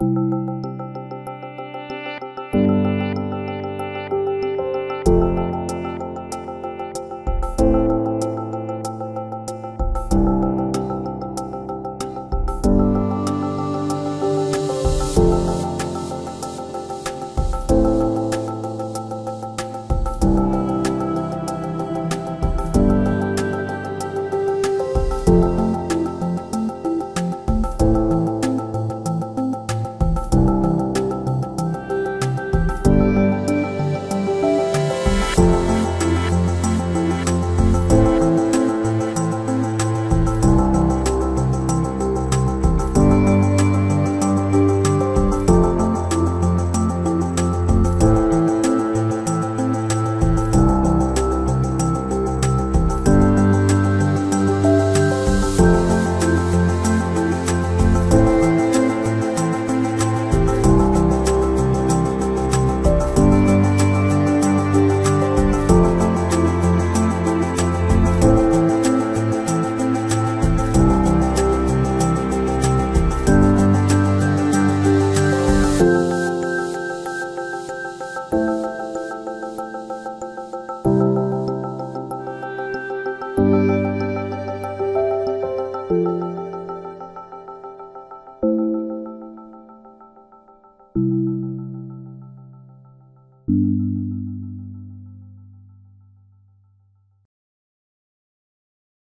you